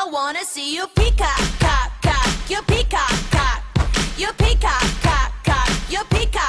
I wanna see you peacock, cock, cock, you peacock, cock, you peacock, cock, cock, you peacock.